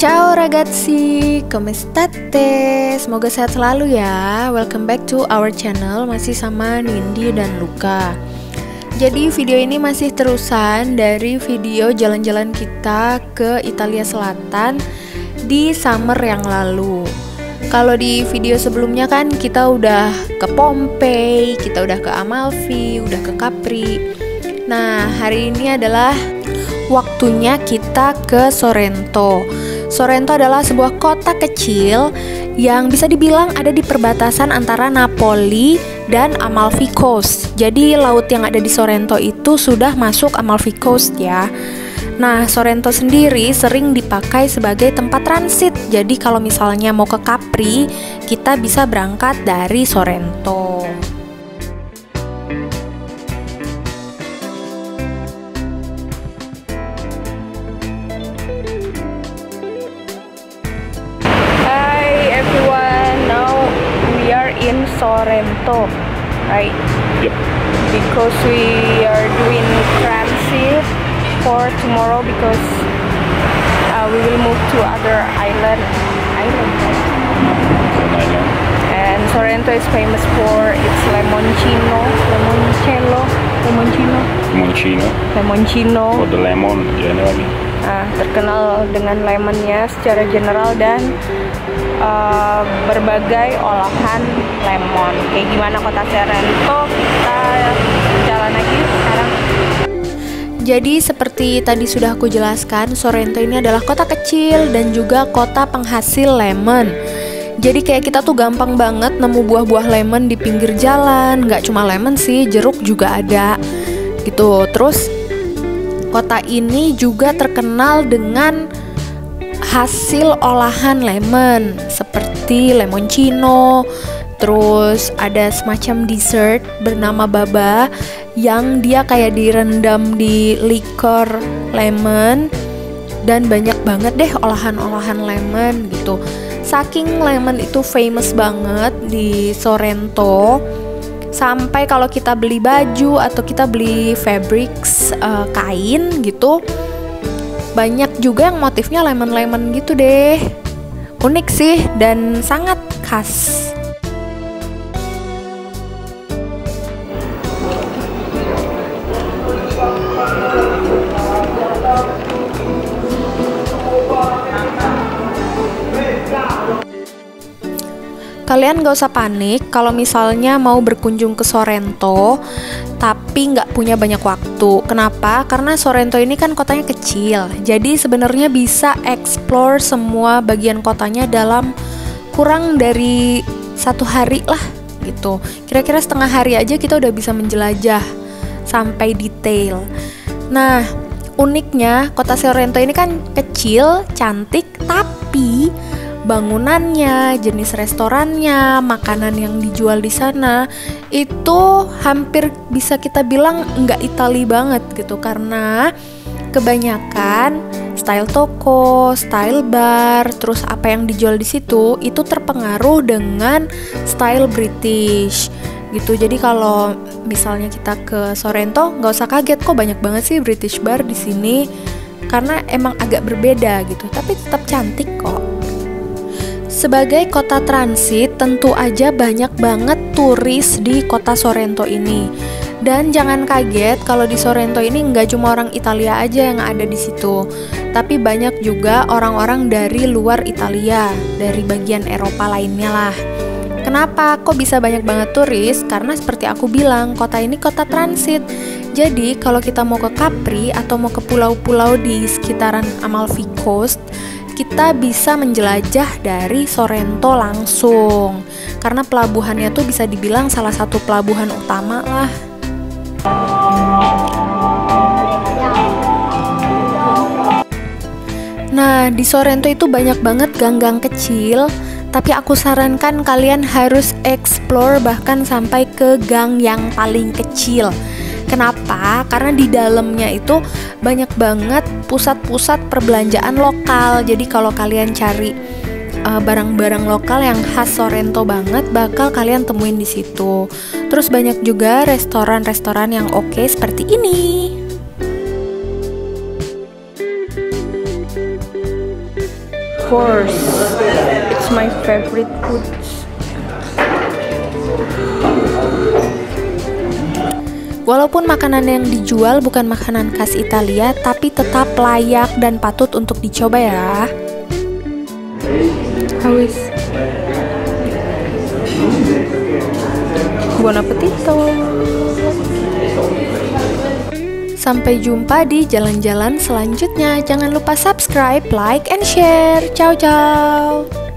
Ciao ragazzi, come state? Semoga sehat selalu ya. Welcome back to our channel, masih sama Nindi dan Luka. Jadi video ini masih terusan dari video jalan-jalan kita ke Italia Selatan di summer yang lalu. Kalau di video sebelumnya kan kita udah ke Pompei, kita udah ke Amalfi, udah ke Capri. Nah, hari ini adalah waktunya kita ke Sorrento. Sorrento adalah sebuah kota kecil yang bisa dibilang ada di perbatasan antara Napoli dan Amalfi Coast. Jadi laut yang ada di Sorrento itu sudah masuk Amalfi Coast ya. Nah, Sorrento sendiri sering dipakai sebagai tempat transit. Jadi kalau misalnya mau ke Capri, kita bisa berangkat dari Sorrento. Sorrento, right? Yep. because we are doing transit for tomorrow because uh, we will move to other island island and Sorrento is famous for its lemoncino lemoncello lemoncino Moncino lemoncino for the lemon generally. Nah, terkenal dengan lemonnya secara general dan uh, berbagai olahan lemon. Kayak gimana kota Sorrento? Kita jalan lagi sekarang. Jadi seperti tadi sudah aku jelaskan, Sorrento ini adalah kota kecil dan juga kota penghasil lemon. Jadi kayak kita tuh gampang banget nemu buah-buah lemon di pinggir jalan. Nggak cuma lemon sih, jeruk juga ada. Gitu. Terus Kota ini juga terkenal dengan hasil olahan lemon seperti lemoncino, terus ada semacam dessert bernama baba yang dia kayak direndam di liquor lemon dan banyak banget deh olahan-olahan lemon gitu. Saking lemon itu famous banget di Sorrento, sampai kalau kita beli baju atau kita beli fabrics uh, kain gitu banyak juga yang motifnya lemon-lemon gitu deh. Unik sih dan sangat khas Kalian gak usah panik kalau misalnya mau berkunjung ke Sorrento tapi nggak punya banyak waktu. Kenapa? Karena Sorrento ini kan kotanya kecil, jadi sebenarnya bisa explore semua bagian kotanya dalam kurang dari satu hari lah gitu. Kira-kira setengah hari aja kita udah bisa menjelajah sampai detail. Nah, uniknya kota Sorrento ini kan kecil, cantik, tapi bangunannya, jenis restorannya, makanan yang dijual di sana itu hampir bisa kita bilang nggak Itali banget gitu karena kebanyakan style toko, style bar, terus apa yang dijual di situ itu terpengaruh dengan style British gitu. Jadi kalau misalnya kita ke Sorrento nggak usah kaget kok banyak banget sih British bar di sini karena emang agak berbeda gitu, tapi tetap cantik kok. Sebagai kota transit, tentu aja banyak banget turis di kota Sorrento ini. Dan jangan kaget kalau di Sorrento ini nggak cuma orang Italia aja yang ada di situ, tapi banyak juga orang-orang dari luar Italia, dari bagian Eropa lainnya lah. Kenapa kok bisa banyak banget turis? Karena seperti aku bilang, kota ini kota transit. Jadi kalau kita mau ke Capri atau mau ke pulau-pulau di sekitaran Amalfi Coast, kita bisa menjelajah dari Sorrento langsung karena pelabuhannya tuh bisa dibilang salah satu pelabuhan utama lah. Nah, di Sorrento itu banyak banget gang-gang kecil, tapi aku sarankan kalian harus explore bahkan sampai ke gang yang paling kecil. Kenapa? Karena di dalamnya itu banyak banget pusat-pusat perbelanjaan lokal. Jadi kalau kalian cari barang-barang uh, lokal yang khas Sorrento banget, bakal kalian temuin di situ. Terus banyak juga restoran-restoran yang oke okay seperti ini. course, it's my favorite food. Walaupun makanan yang dijual bukan makanan khas Italia, tapi tetap layak dan patut untuk dicoba ya. Hawis. Buon appetito. Sampai jumpa di jalan-jalan selanjutnya. Jangan lupa subscribe, like, and share. Ciao, ciao.